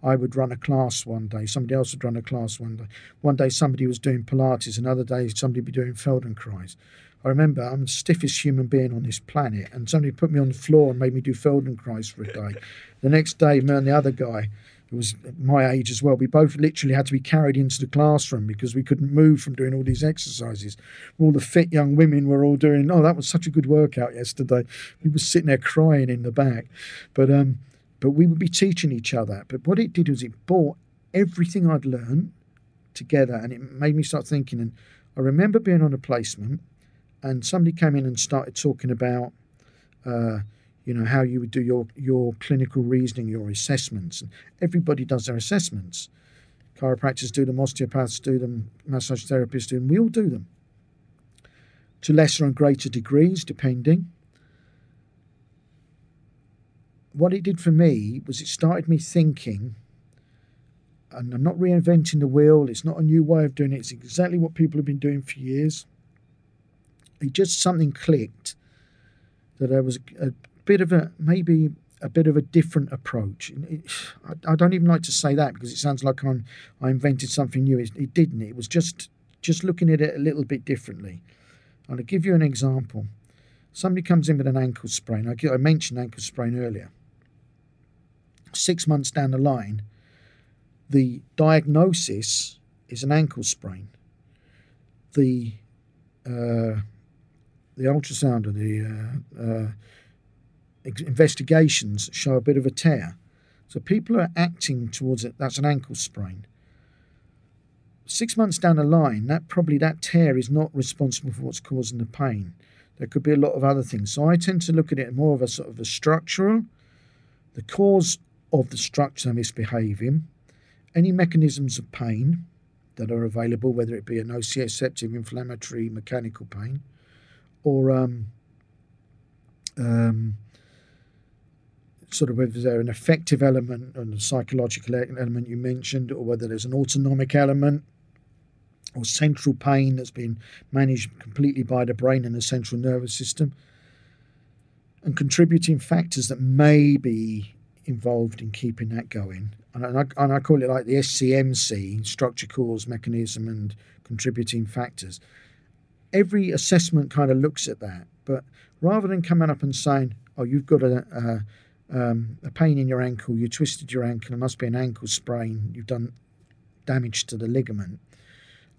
I would run a class one day, somebody else would run a class one day. One day somebody was doing Pilates, another day somebody would be doing Feldenkrais. I remember I'm the stiffest human being on this planet, and somebody put me on the floor and made me do Feldenkrais for a day. the next day, me and the other guy, who was my age as well, we both literally had to be carried into the classroom because we couldn't move from doing all these exercises. All the fit young women were all doing, oh, that was such a good workout yesterday. We were sitting there crying in the back. But um, but we would be teaching each other. But what it did was it brought everything I'd learned together and it made me start thinking. And I remember being on a placement and somebody came in and started talking about, uh, you know, how you would do your your clinical reasoning, your assessments. Everybody does their assessments. Chiropractors do them, osteopaths do them, massage therapists do them. We all do them to lesser and greater degrees, depending. What it did for me was it started me thinking, and I'm not reinventing the wheel, it's not a new way of doing it, it's exactly what people have been doing for years. It just something clicked that there was a, a bit of a maybe a bit of a different approach. I, don't even like to say that because it sounds like I'm I invented something new. It, it didn't. It was just just looking at it a little bit differently. I'll give you an example. Somebody comes in with an ankle sprain. I, I mentioned ankle sprain earlier. Six months down the line, the diagnosis is an ankle sprain. The uh, the ultrasound or the uh, uh, investigations show a bit of a tear. So people are acting towards it. That's an ankle sprain six months down the line, that probably that tear is not responsible for what's causing the pain. There could be a lot of other things. So I tend to look at it more of a sort of a structural, the cause of the structure misbehaving, any mechanisms of pain that are available, whether it be an nociceptive, inflammatory, mechanical pain, or um, um, sort of whether there's an affective element and a psychological element you mentioned, or whether there's an autonomic element or central pain that's been managed completely by the brain and the central nervous system, and contributing factors that may be involved in keeping that going. And I, and I call it like the SCMC, structure, cause, mechanism, and contributing factors. Every assessment kind of looks at that, but rather than coming up and saying, oh, you've got a, a, um, a pain in your ankle, you twisted your ankle, it must be an ankle sprain, you've done damage to the ligament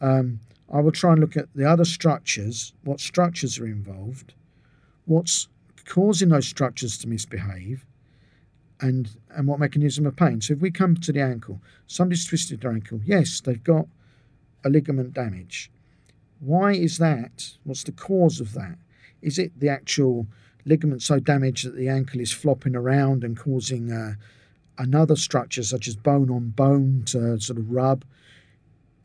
um, I will try and look at the other structures, what structures are involved, what's causing those structures to misbehave, and and what mechanism of pain. So if we come to the ankle, somebody's twisted their ankle. Yes, they've got a ligament damage. Why is that? What's the cause of that? Is it the actual ligament so damaged that the ankle is flopping around and causing uh, another structure such as bone on bone to sort of rub?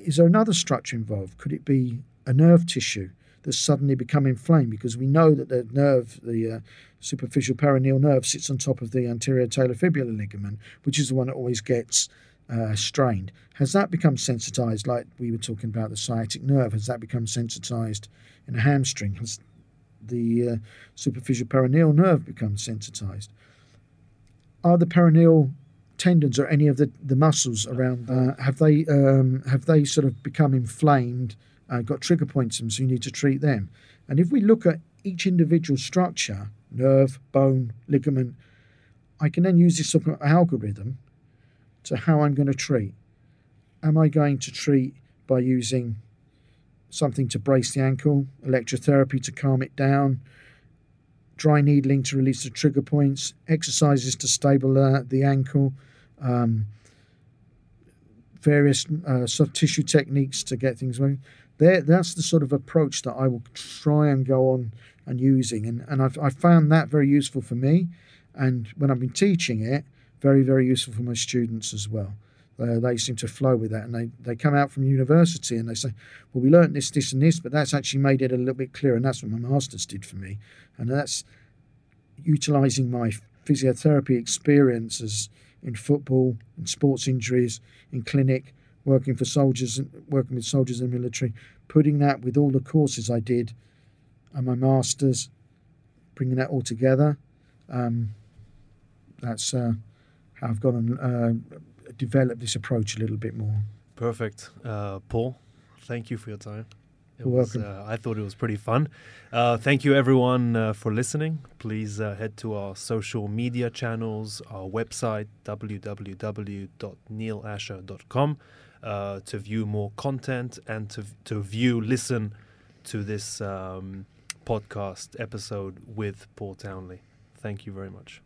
is there another structure involved? Could it be a nerve tissue that's suddenly become inflamed? Because we know that the nerve, the uh, superficial peroneal nerve, sits on top of the anterior talofibular ligament, which is the one that always gets uh, strained. Has that become sensitized, like we were talking about the sciatic nerve? Has that become sensitized in a hamstring? Has the uh, superficial peroneal nerve becomes sensitized? Are the peroneal tendons or any of the, the muscles around uh, have they um, have they sort of become inflamed uh, got trigger points in them so you need to treat them and if we look at each individual structure nerve bone ligament i can then use this algorithm to how i'm going to treat am i going to treat by using something to brace the ankle electrotherapy to calm it down dry needling to release the trigger points, exercises to stabilize the ankle, um, various uh, soft tissue techniques to get things working. There, that's the sort of approach that I will try and go on and using, and and I've I found that very useful for me, and when I've been teaching it, very very useful for my students as well. Uh, they seem to flow with that, and they, they come out from university and they say, "Well, we learnt this, this, and this, but that's actually made it a little bit clearer." And that's what my masters did for me, and that's utilizing my physiotherapy experiences in football, in sports injuries, in clinic, working for soldiers, and working with soldiers in the military, putting that with all the courses I did and my masters, bringing that all together. Um, that's uh, how I've gone and uh, developed this approach a little bit more. Perfect. Uh, Paul, thank you for your time. It You're was, welcome. Uh, I thought it was pretty fun. Uh, thank you, everyone, uh, for listening. Please uh, head to our social media channels, our website, www.nielasher.com, uh, to view more content and to, to view, listen to this um, podcast episode with Paul Townley. Thank you very much.